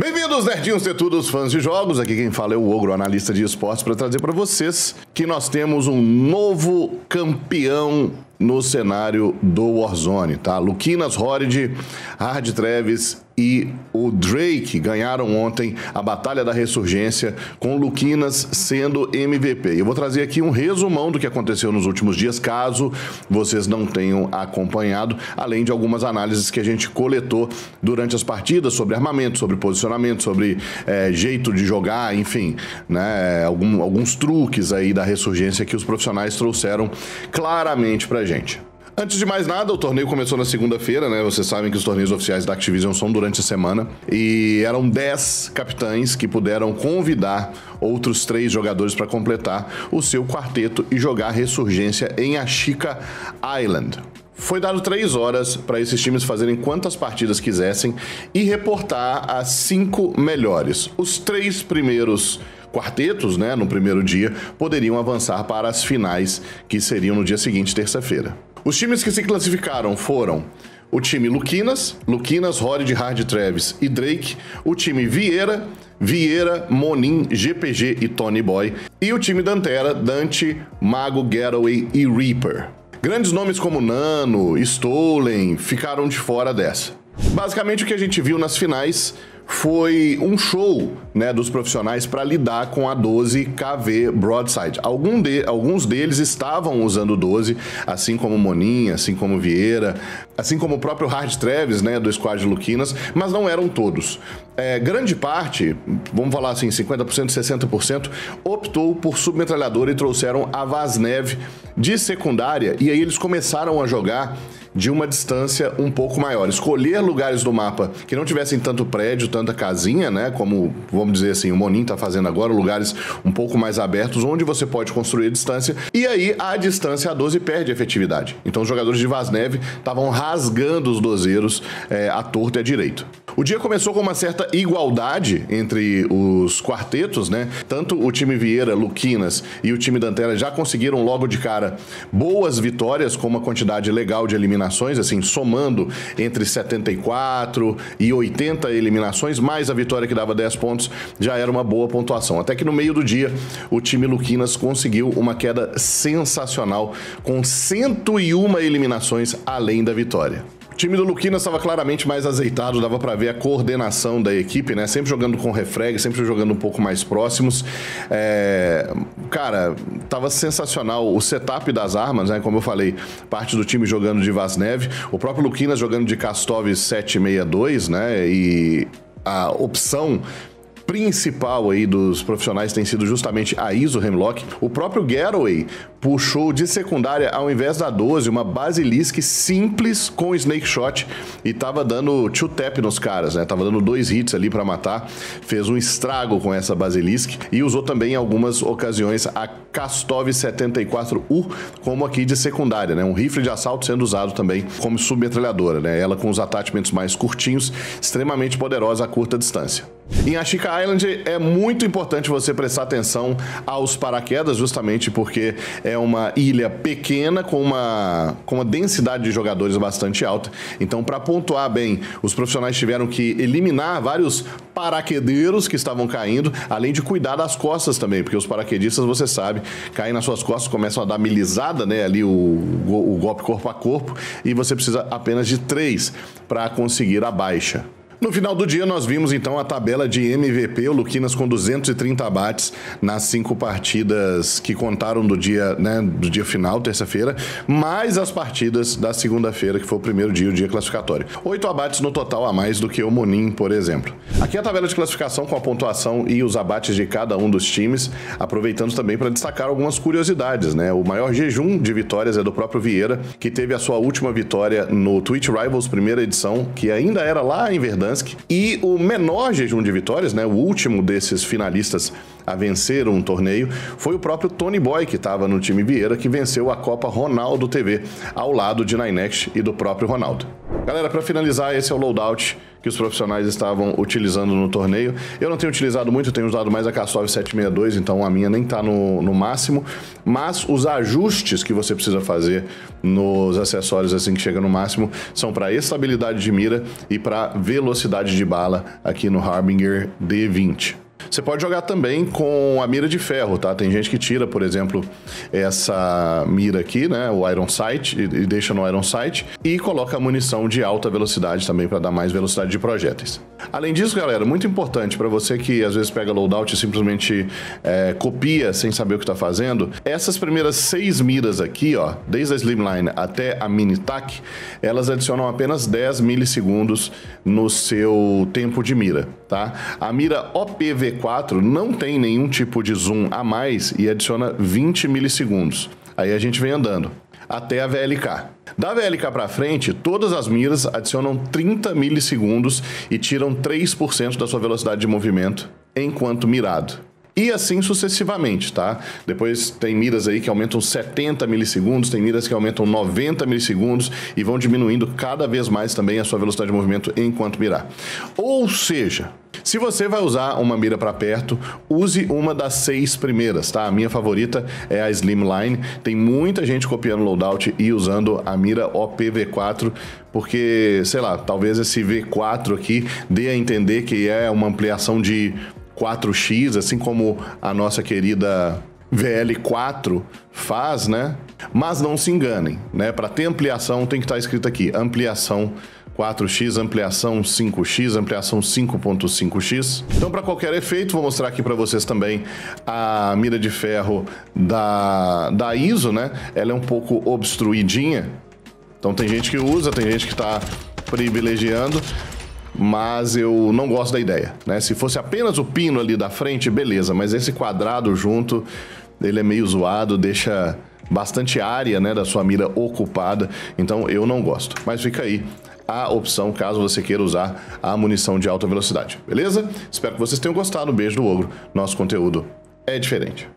Bem-vindos, nerdinhos tetudos, fãs de jogos. Aqui quem fala é o Ogro, analista de esportes, para trazer para vocês que nós temos um novo campeão no cenário do Warzone, tá? Luquinas Horrid, Hard Travis e o Drake ganharam ontem a Batalha da Ressurgência, com Luquinas sendo MVP. Eu vou trazer aqui um resumão do que aconteceu nos últimos dias, caso vocês não tenham acompanhado, além de algumas análises que a gente coletou durante as partidas sobre armamento, sobre posicionamento, sobre é, jeito de jogar, enfim, né, algum, alguns truques aí da Ressurgência que os profissionais trouxeram claramente pra gente. Antes de mais nada, o torneio começou na segunda-feira, né? Vocês sabem que os torneios oficiais da Activision são durante a semana. E eram 10 capitães que puderam convidar outros três jogadores para completar o seu quarteto e jogar Ressurgência em Ashika Island. Foi dado três horas para esses times fazerem quantas partidas quisessem e reportar as cinco melhores. Os três primeiros quartetos, né, no primeiro dia, poderiam avançar para as finais, que seriam no dia seguinte, terça-feira. Os times que se classificaram foram o time Luquinas, Luquinas, Rory Hard Travis e Drake, o time Vieira, Vieira, Monin, GPG e Tony Boy, e o time Dantera, Dante, Mago, Getaway e Reaper. Grandes nomes como Nano, Stolen ficaram de fora dessa. Basicamente o que a gente viu nas finais foi um show né, dos profissionais para lidar com a 12 KV Broadside. Algum de, alguns deles estavam usando 12, assim como Moninha, assim como Vieira, assim como o próprio Hard Travis, né, do Squad Luquinas, mas não eram todos. É, grande parte, vamos falar assim, 50%, 60%, optou por submetralhadora e trouxeram a Vaznev de secundária, e aí eles começaram a jogar de uma distância um pouco maior. Escolher lugares do mapa que não tivessem tanto prédio, tanta casinha, né? Como, vamos dizer assim, o Monin está fazendo agora, lugares um pouco mais abertos, onde você pode construir a distância. E aí, a distância A12 perde efetividade. Então, os jogadores de Vasneve estavam rasgando os dozeiros é, à torta e à direito. O dia começou com uma certa igualdade entre os quartetos, né? Tanto o time Vieira, Luquinas e o time Dantera já conseguiram logo de cara boas vitórias com uma quantidade legal de eliminações, assim, somando entre 74 e 80 eliminações, mais a vitória que dava 10 pontos, já era uma boa pontuação. Até que no meio do dia, o time Luquinas conseguiu uma queda sensacional com 101 eliminações além da vitória time do Luquina estava claramente mais azeitado, dava para ver a coordenação da equipe, né? Sempre jogando com refreg, sempre jogando um pouco mais próximos. É... Cara, tava sensacional o setup das armas, né? Como eu falei, parte do time jogando de Vasnev, o próprio Luquina jogando de Kastov 762, né? E a opção principal aí dos profissionais tem sido justamente a ISO Hemlock. O próprio Getaway puxou de secundária, ao invés da 12, uma Basilisk simples com Snake Shot e tava dando two tap nos caras, né? Tava dando dois hits ali para matar. Fez um estrago com essa Basilisk e usou também em algumas ocasiões a Kastov 74U como aqui de secundária, né? Um rifle de assalto sendo usado também como submetralhadora, né? Ela com os attachments mais curtinhos, extremamente poderosa a curta distância. Em Ashika Island é muito importante você prestar atenção aos paraquedas, justamente porque uma ilha pequena com uma, com uma densidade de jogadores bastante alta. Então, para pontuar bem, os profissionais tiveram que eliminar vários paraquedeiros que estavam caindo, além de cuidar das costas também, porque os paraquedistas, você sabe, caem nas suas costas, começam a dar milizada, né, ali o, o golpe corpo a corpo, e você precisa apenas de três para conseguir a baixa. No final do dia, nós vimos então a tabela de MVP, o Luquinas com 230 abates nas cinco partidas que contaram do dia, né, do dia final, terça-feira, mais as partidas da segunda-feira, que foi o primeiro dia, o dia classificatório. Oito abates no total a mais do que o Monin, por exemplo. Aqui a tabela de classificação com a pontuação e os abates de cada um dos times, aproveitando também para destacar algumas curiosidades, né? O maior jejum de vitórias é do próprio Vieira, que teve a sua última vitória no Twitch Rivals primeira edição, que ainda era lá em Verdun E o menor jejum de vitórias, né, o último desses finalistas a vencer um torneio, foi o próprio Tony Boy, que estava no time Vieira, que venceu a Copa Ronaldo TV, ao lado de Ninext e do próprio Ronaldo. Galera, para finalizar, esse é o loadout que os profissionais estavam utilizando no torneio. Eu não tenho utilizado muito, tenho usado mais a Kastov 762, então a minha nem está no, no máximo. Mas os ajustes que você precisa fazer nos acessórios assim que chega no máximo são para estabilidade de mira e para velocidade de bala aqui no Harbinger D20. Você pode jogar também com a mira de ferro, tá? Tem gente que tira, por exemplo, essa mira aqui, né, o Iron Sight, e, deixa no Iron Sight e coloca munição de alta velocidade também para dar mais velocidade de projéteis. Além disso, galera, muito importante para você que às vezes pega loadout e simplesmente é, copia sem saber o que está fazendo, essas primeiras seis miras aqui, ó, desde a Slimline até a Mini TAC, elas adicionam apenas 10 milissegundos no seu tempo de mira, tá? A mira OPV 4 não tem nenhum tipo de zoom a mais e adiciona 20 milissegundos. Aí a gente vem andando até a VLK. Da VLK para frente, todas as miras adicionam 30 milissegundos e tiram 3% da sua velocidade de movimento enquanto mirado. E assim sucessivamente, tá? Depois tem miras aí que aumentam 70 milissegundos, tem miras que aumentam 90 milissegundos e vão diminuindo cada vez mais também a sua velocidade de movimento enquanto mirar. Ou seja, se você vai usar uma mira para perto, use uma das seis primeiras, tá? A minha favorita é a Slimline. Tem muita gente copiando loadout e usando a mira OPV4, porque, sei lá, talvez esse V4 aqui dê a entender que é uma ampliação de 4x, assim como a nossa querida VL4 faz, né? Mas não se enganem, né? Para ter ampliação tem que estar tá escrito aqui, ampliação 4x, ampliação 5x, ampliação 5.5x. Então, para qualquer efeito, vou mostrar aqui para vocês também a mira de ferro da, da ISO, né? Ela é um pouco obstruidinha. Então, tem gente que usa, tem gente que está privilegiando, mas eu não gosto da ideia, né? Se fosse apenas o pino ali da frente, beleza, mas esse quadrado junto, ele é meio zoado, deixa bastante área, né, da sua mira ocupada, então eu não gosto. Mas fica aí a opção caso você queira usar a munição de alta velocidade, beleza? Espero que vocês tenham gostado. Beijo do Ogro. Nosso conteúdo é diferente.